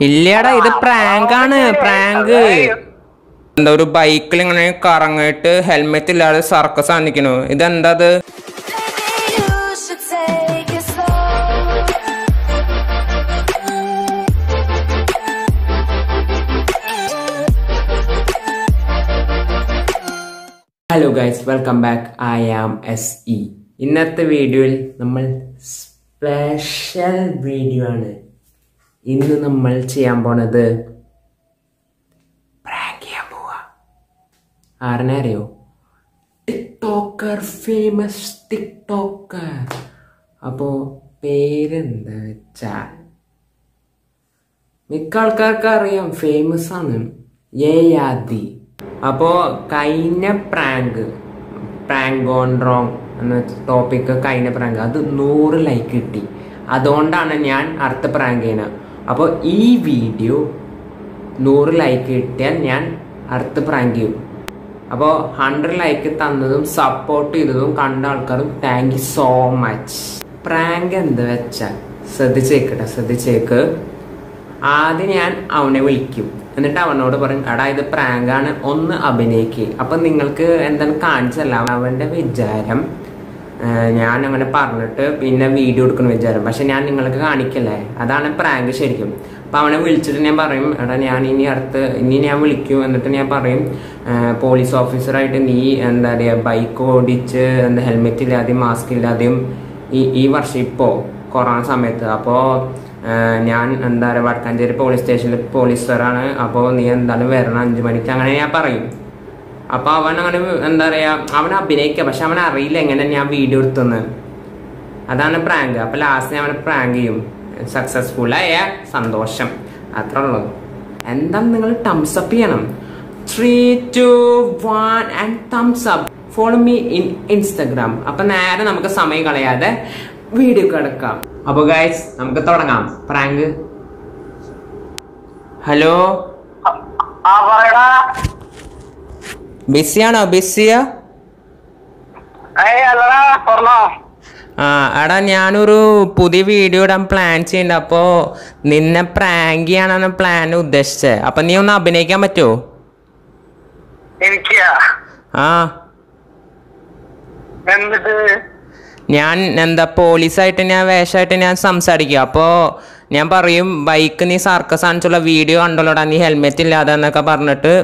ഇല്ലടാ ഇത് പ്രാങ്ക് ആണ് പ്രാങ്ക് എന്താ ഒരു ബൈക്കിൽ ഇങ്ങനെ കറങ്ങിയിട്ട് ഹെൽമെറ്റ് ഇല്ലാതെ സർക്കസ് കാണിക്കണു. ഇതെന്താ slow. Hello guys welcome back I am S E ഇന്നത്തെ വീഡിയോയിൽ നമ്മൾ സ്പെഷ്യൽ വീഡിയോ ആണ്. ഇന്ന് നമ്മൾ ചെയ്യാൻ പോണത് പ്രാങ്ക് ചെയ്യാൻ പോവാ. ആരനെ അറിയോ? ടിക്ടോക്കർ ഫേമസ് ടിക്ടോക്കർ അപ്പോ പേരെന്താ വെച്ചാൽ? മിക്ക ആൾക്കാർക്ക് അറിയാം ഫേമസ് ആണ്. യാദി. അപ്പോ കഴിഞ്ഞ പ്രാങ്ക് പ്രാങ്ക് ഓൺ റോങ് എന്ന ടോപ്പിക്ക് കഴിഞ്ഞ പ്രാങ്ക് അത് നൂറ് ലൈക്ക് കിട്ടി. അതുകൊണ്ടാണ് ഞാൻ അടുത്ത പ്രാങ്ക് ചെയ്യുന്നത്. അപ്പോൾ ഈ വീഡിയോ നൂറ് ലൈക്ക് കിട്ടിയാൽ ഞാൻ അടുത്ത പ്രാങ്ക് ചെയ്യും. അപ്പോൾ ഹൺഡ്രഡ് ലൈക്ക് തന്നതും സപ്പോർട്ട് ചെയ്തതും കണ്ട ആൾക്കാരും thank you so much prank എന്ത് വെച്ചാൽ? ശ്രദ്ധിച്ചേക്കട്ടെ ശ്രദ്ധിച്ചേക്ക് ആദ്യം ഞാൻ അവനെ വിളിക്കും. എന്നിട്ട് അവനോട് പറയും എടാ ഇത് പ്രാങ്കാണ് ഒന്ന് അഭിനയിക്കുക അപ്പം നിങ്ങൾക്ക് എന്താണ് കാണിച്ചല്ല അവന്റെ വിചാരം ഞാൻ അങ്ങനെ പറഞ്ഞിട്ട് പിന്നെ വീഡിയോ എടുക്കണം വിചാരം. പക്ഷെ ഞാൻ നിങ്ങൾക്ക് കാണിക്കല്ലേ? അതാണ് പ്രാങ്ക് ശരിക്കും. അപ്പൊ അവനെ വിളിച്ചിട്ട് ഞാൻ പറയും എടാ ഞാൻ ഇനി അടുത്ത് ഇനി ഞാൻ വിളിക്കും എന്നിട്ട് ഞാൻ പറയും പോലീസ് ഓഫീസറായിട്ട് നീ എന്താ പറയാ ബൈക്ക് ഓടിച്ച് എന്താ ഹെൽമെറ്റ് ഇല്ലാതെയും മാസ്ക് ഇല്ലാതെയും ഈ ഈ വർഷം ഇപ്പോ കൊറോണ സമയത്ത്. അപ്പോ ഞാൻ എന്താ പറയുക വടക്കാഞ്ചേരി പോലീസ് സ്റ്റേഷനിൽ പോലീസുകാരാണ് അപ്പോൾ നീ എന്തായാലും വരണം അഞ്ചു മണിക്ക് അങ്ങനെ ഞാൻ പറയും. അപ്പൊ അവൻ അങ്ങനെ എന്താ പറയാ അവൻ അഭിനയിക്കുക പക്ഷെ അവൻ അറിയില്ല എങ്ങനെ ഞാൻ വീഡിയോ എടുത്തെന്ന് അതാണ് പ്രാങ്ക് അപ്പൊ ലാസ്റ്റ് അവനെ പ്രാങ്ക് ചെയ്യും. സക്സസ്ഫുൾ ആയ സന്തോഷം. അത്ര ഉള്ളൂ. എന്താ നിങ്ങൾ തംസ് അപ്പ് ചെയ്യണം? Three two one and thumbs up follow me in Instagram അപ്പൊ നേരെ നമുക്ക് സമയം കളയാതെ വീഡിയോ കിടക്കാം. അപ്പൊ ഗൈസ് നമുക്ക് തുടങ്ങാം. പ്രാങ്ക് ഹലോ ആ പറയടാ. ബിസിയാണോ? ബിസിയാ? ആ എടാ ഞാനൊരു പുതിയ വീഡിയോ ഇടാൻ പ്ലാൻ ചെയ്യുന്നുണ്ട് അപ്പോൾ നിന്നെ പ്രാങ്ക് ചെയ്യാനാണ് പ്ലാൻ ഉദ്ദേശിച്ചത് അപ്പൊ നീ ഒന്ന് അഭിനയിക്കാൻ പറ്റുമോ ആ. ഞാൻ എന്താ പോലീസായിട്ട് ഞാൻ വേഷമായിട്ട് ഞാൻ സംസാരിക്കും. അപ്പോൾ ഞാൻ പറയും ബൈക്ക് നീ സർക്കസ് കാണിച്ചുള്ള വീഡിയോ കണ്ടല്ലോടാ നീ ഹെൽമെറ്റ് ഇല്ലാതെ എന്നൊക്കെ പറഞ്ഞിട്ട്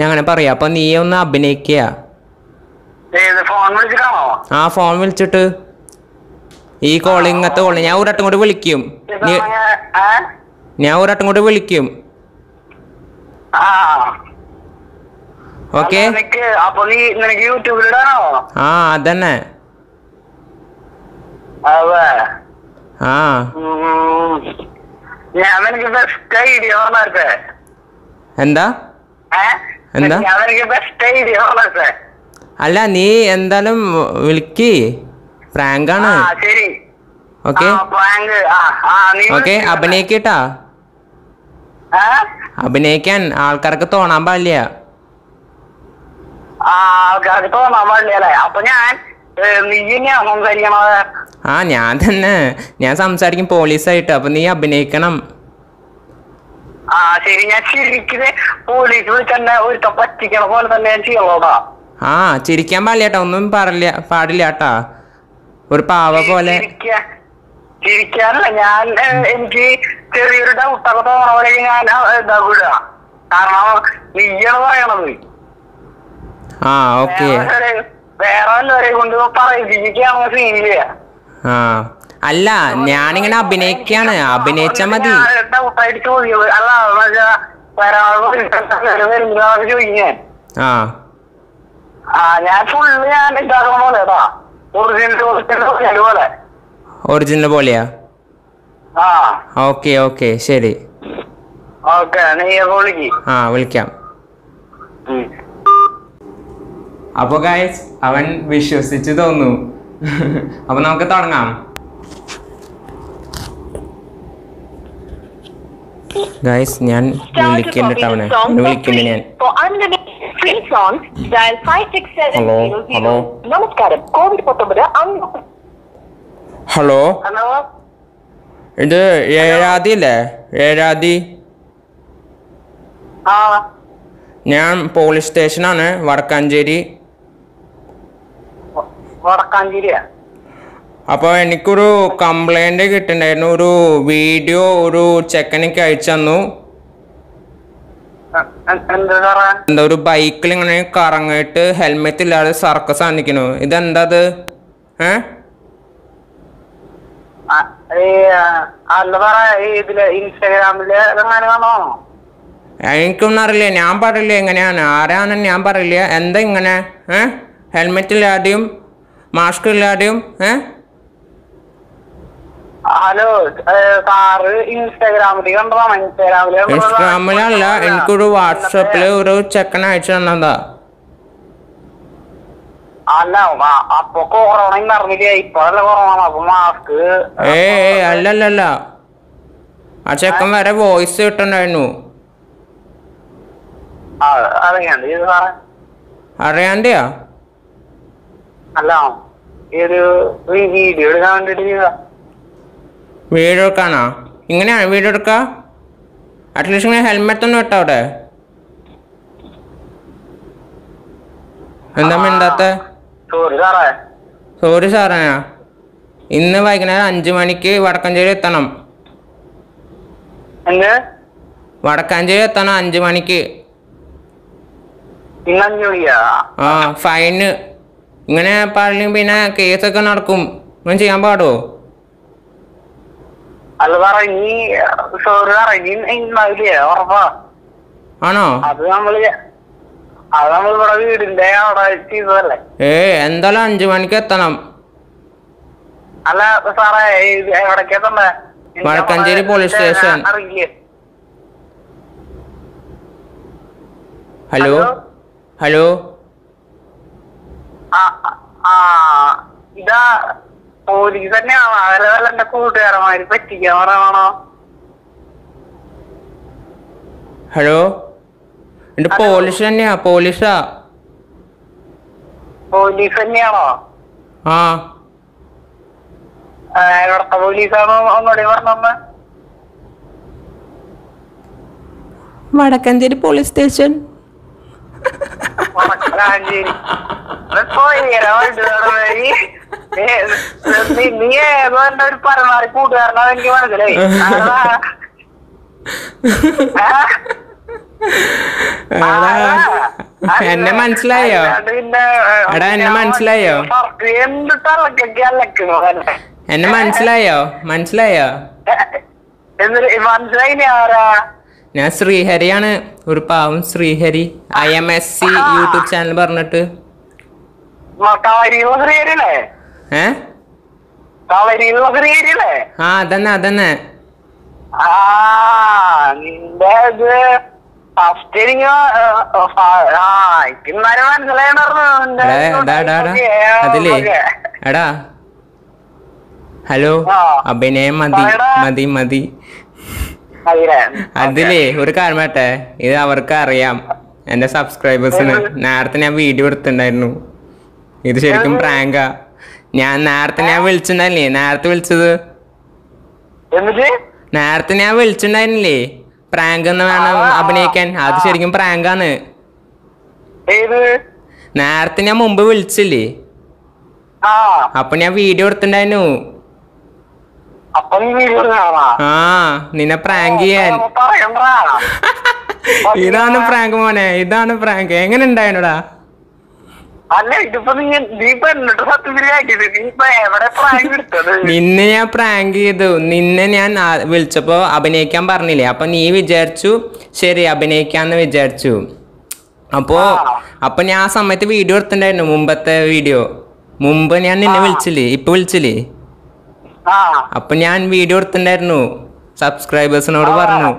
ഞാൻ അങ്ങനെ പറയാം. അപ്പോൾ നീ ഒന്ന് അഭിനയിക്കുക. ആ ഫോൺ വിളിച്ചിട്ട്. ഈ കോളിങ്ങത്തെ ഇങ്ങനത്തെ കോൾ ഞാൻ ഒരട്ടം കൂടി വിളിക്കും? ഞാൻ ഒരട്ടം കൂടി വിളിക്കും. ആ. ഓക്കെ. ആ അതന്നെ. അതെ. ആ. എന്താ? എന്താ? അല്ല നീ എന്തായാലും വിളിക്ക്. പ്രാങ്കാണ്. ശരി. ഓക്കെ? ഓക്കെ അഭിനയിക്കട്ടാ? അഭിനയിക്കാൻ ആൾക്കാർക്ക് തോന്നാൻ പാടില്ല. ആ ഞാൻ തന്നെ. ഞാൻ സംസാരിക്കും പോലീസായിട്ട്. അപ്പൊ നീ അഭിനയിക്കണം. ആ ശരി ഞാൻ ശരിക്കും പോലീസ് വിളിച്ചെന്നെ ഒരു പറ്റിക്കണ പോലെ തന്നെ ഞാൻ ചെയ്യണോടാ. ആ ചിരിക്കാൻ പാടില്ല കേട്ടോ ഒന്നും പറയില്ല പാടില്ല കേട്ടാ ഒരു പാവ പോലെ. ചിരിക്കാ- ചിരിക്കാനല്ല ഞാൻ എനിക്ക് ചെറിയൊരു ഡൗട്ടൊക്കെ തോന്നണ ഞാൻ ഇതാ വിടുക കാരണം നീയാണ് പറയണത്. ആ ഓക്കെ. വേറെ വേറെ വല്ലവരെ കൊണ്ട് പറയിപ്പിക്കുകയാണെന്ന് സീനില്ല ആ. അല്ല ഞാനിങ്ങനെ അഭിനയിക്കാണ്. അഭിനയിച്ചാ മതി. ആ. ആ ഞാൻ ഫുള്ള് ഞാൻ ഇതാക്കണ പോലെ കേട്ടാ. ഒറിജിനൽ ഒറിജിനൽ പോലെ ഒറിജിനൽ പോലെയാ? Okay okay. ശരി. ആ വിളിക്കാം. അപ്പൊ ഗായ്സ് അവൻ വിശ്വസിച്ചു തോന്നുന്നു. അപ്പൊ നമുക്ക് തുടങ്ങാം. ഗായ്സ് ഞാൻ വിളിക്കേണ്ട ടൗണ് അവനെ ഞാൻ hello unlimited free songs, dial 56700. Hello, hello. നമസ്കാരം. കോവിഡ് പത്തൊമ്പത് ഹലോ ഹലോ ഇത് ഏഴാതി അല്ലേ? ഏഴാതി? ഞാൻ പോലീസ് സ്റ്റേഷനാണ് വടക്കാഞ്ചേരി. വടക്കാഞ്ചേരിയാ? അപ്പോൾ എനിക്കൊരു കംപ്ലൈന്റ് കിട്ടുന്നുണ്ടായിരുന്നു ഒരു വീഡിയോ ഒരു ചെക്കനിക്ക് അയച്ചു തന്നു. എന്താ ഒരു ബൈക്കിൽ ഇങ്ങനെ കറങ്ങിയിട്ട് ഹെൽമെറ്റ് ഇല്ലാതെ സർക്കസ് കാണിക്കണു ഇതെന്താ അത്? ഏ? എനിക്കൊന്നും അറിയില്ല. ഞാൻ പറയില്ല എങ്ങനെയാണ്. ആരാണെന്ന് ഞാൻ പറയില്ല. എന്താ ഇങ്ങനെ? ഏ? ഹെൽമെറ്റ് ഇല്ലാതെയും മാസ്ക് ഇല്ലാതെയും ഏ? ഹലോ സാറ് ഇൻസ്റ്റാഗ്രാമിൽ കണ്ടതാണ്? ഇൻസ്റ്റാഗ്രാമിൽ കണ്ടതാണ്. ഇൻസ്റ്റാഗ്രാമിലല്ല എനിക്കൊരു വാട്സാപ്പിൽ ഒരു ചെക്കൻ അയച്ചു തന്നതാ. അല്ല ആ- അപ്പൊ കൊറോണ നടന്നില്ല? ഇപ്പഴല്ല കൊറോണ അപ്പൊ മാസ്ക് ഏ അല്ലല്ലല്ല. ആ ചെക്കൻ വരെ വോയിസ് കിട്ടണ്ടായിരുന്നു. അറിയാണ്ടയാ? അല്ല ഒരു വീഡിയോ എടുക്കാൻ വേണ്ടിട്ട് ചെയ്താ വീഡിയോ എടുക്കാനാ? ഇങ്ങനെയാണ് വീഡിയോ എടുക്കുക അറ്റ്ലീസ്റ്റ് ഇങ്ങനെ ഹെൽമെറ്റ് ഒന്നും ഇട്ടോ അവിടെ. എന്താ മിണ്ടാത്ത? സോറി സാറേ. ഇന്ന് വൈകുന്നേരം അഞ്ചു മണിക്ക് വടക്കഞ്ചേരി എത്തണം. വടക്കാഞ്ചേരി എത്തണം അഞ്ചു മണിക്ക്. ഇന്ന് അഞ്ചു മണിക്കാ? ആ ഫൈന്. ഇങ്ങനെ പറഞ്ഞു പിന്നെ കേസൊക്കെ നടക്കും. ഇങ്ങനെ ചെയ്യാൻ പാടുമോ അല്ല സാറേ ഇനി സോറി സാറേ ഇനി ഉണ്ടാവില്ലേ ഉറപ്പാ. ആണോ? അത് നമ്മൾ അത് നമ്മൾ ഇവിടെ വീടിന്റെ അവിടെ ചെയ്തതല്ലേ ഏ എന്തായാലും അഞ്ചു മണിക്ക് എത്തണം. അല്ല സാറേ ഇത് എവിടേക്കാ എത്തണ്ടേ? എനിക്ക് വടക്കാഞ്ചേരി പോലീസ് സ്റ്റേഷൻ. അറിയില്ലേ ഹലോ? ഹലോ? ഇതാ പോലീസ് തന്നെയാണോ? അതല്ല വല്ല എന്റെ കൂട്ടുകാരന്മാര് പറ്റിക്കാൻ പറയണോ ഹലോ? എന്റെ പോലീസ് തന്നെയാ പോലീസാ. പോലീസ് തന്നെയാണോ? ആ. എവിടത്തെ പോലീസാണോ ഒന്നുകൂടി പറഞ്ഞമ്മ വടക്കഞ്ചേരി പോലീസ് സ്റ്റേഷൻ. വടക്കാഞ്ചേരി ഇപ്പൊ നീ- നീ ഏതോ എന്റെ ഒരു പരമാവധി കൂട്ടുകാരനാ എനിക്ക് മനസ്സിലായി. അതാ. ആ? ആ, എന്നെ മനസ്സിലായോ? എടാ, എന്നെ മനസ്സിലായോ? എന്നെ മനസ്സിലായോ? മനസ്സിലായോ? ഞാൻ ശ്രീഹരിയാണ്. ഒരു പാവം Sreehari. I M S C YouTube channel പറഞ്ഞിട്ട്. ശ്രീയരില്ലേ ഏ? ആ അതന്നെ അതന്നെ. അതിലേ എടാ. ഹലോ അഭിനയം മതി മതി മതി. അതിലെ അതിലേ ഒരു കാര്യം പറ്റേ ഇത് അവർക്ക് അറിയാം. എന്റെ സബ്സ്ക്രൈബേഴ്സിന് നേരത്തെ ഞാൻ വീഡിയോ എടുത്തിട്ടുണ്ടായിരുന്നു. ഇത് ശരിക്കും പ്രാങ്കാ. ഞാൻ നേരത്തെ ഞാൻ വിളിച്ചിട്ടുണ്ടായില്ലേ നേരത്തെ വിളിച്ചത്? നേരത്തെ ഞാൻ വിളിച്ചിട്ടുണ്ടായിരുന്നില്ലേ? പ്രാങ്ക് എന്ന് വേണം അഭിനയിക്കാൻ. അത് ശരിക്കും പ്രാങ്കാണ്. നേരത്തെ ഞാൻ മുമ്പ് വിളിച്ചില്ലേ? അപ്പൊ ഞാൻ വീഡിയോ എടുത്തിണ്ടായിരുന്നു ആ നിന്നെ പ്രാങ്ക് ചെയ്യാൻ. ഇതാണ് പ്രാങ്ക് മോനെ ഇതാണ് പ്രാങ്ക്. എങ്ങനെ ഉണ്ടായിരുന്നടാ? അല്ല ഇതിപ്പോ നീ നീ ഇപ്പൊ എന്നിട്ട് സത്യത്തിലാക്കിയത് നീ എവിടെ പ്രാങ്ക് എടുത്തത്? നിന്നെ ഞാൻ പ്രാങ്ക് ചെയ്തു. നിന്നെ ഞാൻ ആ- വിളിച്ചപ്പോ അഭിനയിക്കാൻ പറഞ്ഞില്ലേ? അപ്പൊ നീ വിചാരിച്ചു ശരി അഭിനയിക്കാന്ന് വിചാരിച്ചു. അപ്പോ ആ. അപ്പൊ ഞാൻ ആ സമയത്ത് വീഡിയോ എടുത്തിട്ടുണ്ടായിരുന്നു മുമ്പത്തെ വീഡിയോ മുമ്പ് ഞാൻ നിന്നെ ആ. വിളിച്ചില്ലേ? ഇപ്പൊ വിളിച്ചില്ലേ? ആ. അപ്പൊ ഞാൻ വീഡിയോ എടുത്തിട്ടുണ്ടായിരുന്നു. സബ്സ്ക്രൈബേഴ്സിനോട് ആ. പറഞ്ഞു ആ എടാ വാട്ടിക്കൊപ്പില്ലേ എങ്ങനെ ഉണ്ടായിരുന്നു?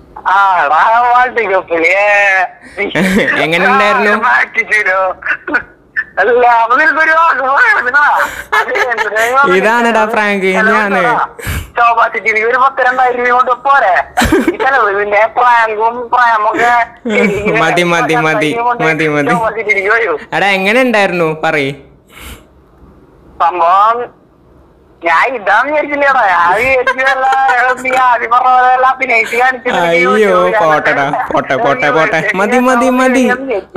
മാറ്റിച്ചോ അല്ല അപ്പൊ നിനക്കൊരു വാക്ക് പറയണതാ. അത് എന്തിനാ ഉണ്ടായിരുന്നു ഇതാണെടാ ഫ്രാങ്ക്. ശോഭാച്ചിക്ക് ഒരു പത്ത് രണ്ടായിരം രൂപ കൊണ്ട് പോരെ. ഈ ചെലവ് പിന്നെ പ്രാങ്കും പ്രായമൊക്കെ മതി, മതി, മതി, മതി, മതി. എടാ എങ്ങനെ ഉണ്ടായിരുന്നു? പറയ്. സംഭവം ഞാൻ ഇതാന്ന് വിചാരിച്ചില്ലടാ. ഞാൻ വിചാരിച്ചതല്ല നീ ആദ്യം പറഞ്ഞ പോലെ എല്ലാം അഭിനയിച്ച് അയ്യോ പോട്ടെടാ പോട്ടെ പോട്ടെ പോട്ടെ. മതി മതി മതി.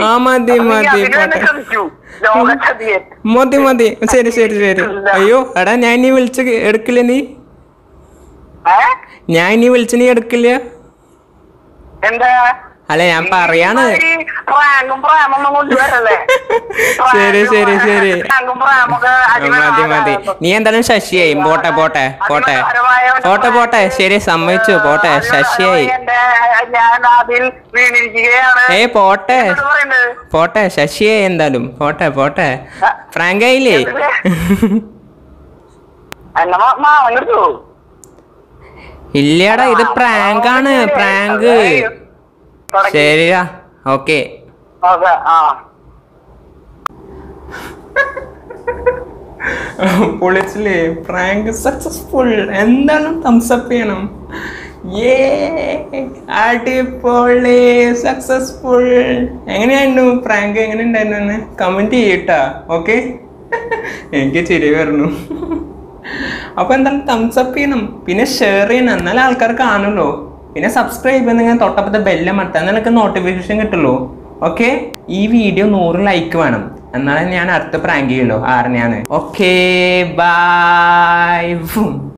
ആ മതി മതി പോട്ടെ. മതി മതി. ശരി ശരി ശരി. അയ്യോ എടാ ഞാൻ ഇനി വിളിച്ച് എടുക്കില്ല നീ? ഞാൻ ഇനി വിളിച്ച് നീ എടുക്കില്ല? എന്താ? അല്ല ഞാൻ പറയാണ് ശരി ശരി ശരി. മതി മതി. നീ എന്തായാലും ശശിയായി. പോട്ടെ പോട്ടെ പോട്ടെ. പോട്ടെ പോട്ടെ. ശരി സമ്മതിച്ചു. പോട്ടെ ശശിയായി. ഏ പോട്ടെ. പോട്ടെ ശശിയായി എന്തായാലും. പോട്ടെ പോട്ടെ. ഫ്രാങ്ക് ആയില്ലേ എന്നെ മാ- മാമൻ ഇല്ലടാ ഇത് പ്രാങ്കാണ്. പ്രാങ്ക്. ശരിയാ ഓക്കെ. പൊളിച്ചില്ലേ പ്രാങ്ക് സക്സസ്ഫുൾ എന്താണ് തംസപ്പ് ചെയ്യണം. ഏ അടിപൊളി സക്സസ്ഫുൾ എങ്ങനെയായിരുന്നു പ്രാങ്ക് എങ്ങനെ ഉണ്ടായിരുന്നു കമന്റ് ചെയ്യട്ടാ ഓക്കെ? എനിക്ക് ചിരി വരണു അപ്പൊ എന്താണ് തംസപ്പ് ചെയ്യണം. പിന്നെ ഷെയർ ചെയ്യണം. എന്നാലേ ആൾക്കാർ കാണുള്ളൂ. പിന്നെ സബ്സ്ക്രൈബ് നിങ്ങൾ തൊട്ടപ്പത്തെ ബെല്ലം മട്ടാൽ നിങ്ങൾക്ക് നോട്ടിഫിക്കേഷൻ കിട്ടുള്ളൂ. ഓക്കെ ഈ വീഡിയോ നൂറ് ലൈക്ക് വേണം. എന്നാലേ ഞാൻ അടുത്ത പ്രാങ്ക് ചെയ്യുള്ളൂ. ആറിനെയാണ് ഓക്കെ ബൈ